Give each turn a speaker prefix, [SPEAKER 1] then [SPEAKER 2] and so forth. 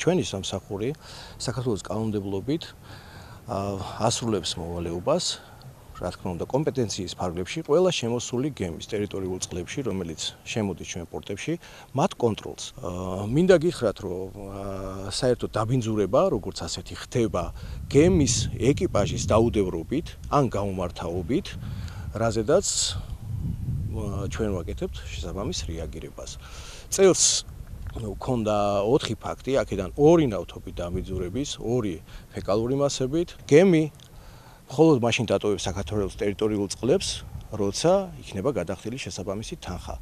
[SPEAKER 1] ჩვენი სამსახური საქართველოს კანონმდებლობით ასრულებს მოვალეობას რა თქმა უნდა კომპეტენციის ფარგლებში ყველა შემოსული გემის ტერიტორიულ წყლებში რომელიც შემოდის ჩვენ პორტებში მათ კონტროლს. მინდა გითხრათ რომ საერთოდ დაბინძურება როგორც ასეთი ხდება გემის ეკიპაჟის დაუდევრობით ან გაუმართავობით რაზედაც ჩვენ ვაკეთებთ შესაბამის რეაგირებას. წელს ქონდა 4 ფაქტი, აქედან 2 ნავთობი დამიძურების, 2 ფეკალური მასებით. გემი მხოლოდ მაშინ დატოვებს საქართველოს ტერიტორიულ წყლებს, როცა იქნება გადახდილი შესაბამისი თანხა.